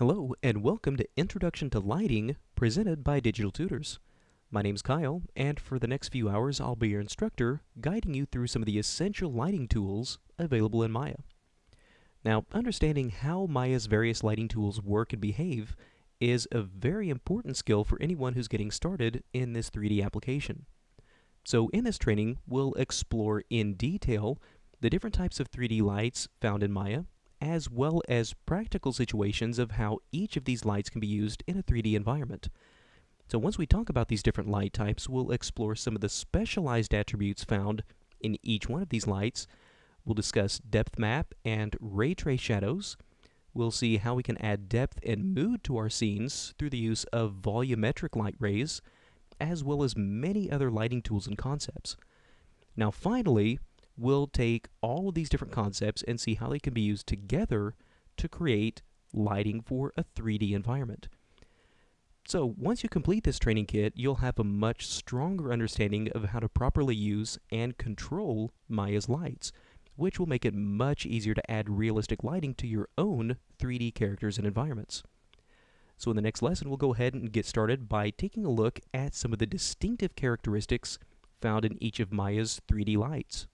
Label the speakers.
Speaker 1: Hello, and welcome to Introduction to Lighting, presented by Digital Tutors. My name's Kyle, and for the next few hours, I'll be your instructor, guiding you through some of the essential lighting tools available in Maya. Now, understanding how Maya's various lighting tools work and behave is a very important skill for anyone who's getting started in this 3D application. So in this training, we'll explore in detail the different types of 3D lights found in Maya, as well as practical situations of how each of these lights can be used in a 3D environment. So once we talk about these different light types, we'll explore some of the specialized attributes found in each one of these lights. We'll discuss depth map and ray trace shadows. We'll see how we can add depth and mood to our scenes through the use of volumetric light rays, as well as many other lighting tools and concepts. Now finally, we'll take all of these different concepts and see how they can be used together to create lighting for a 3D environment. So once you complete this training kit, you'll have a much stronger understanding of how to properly use and control Maya's lights, which will make it much easier to add realistic lighting to your own 3D characters and environments. So in the next lesson, we'll go ahead and get started by taking a look at some of the distinctive characteristics found in each of Maya's 3D lights.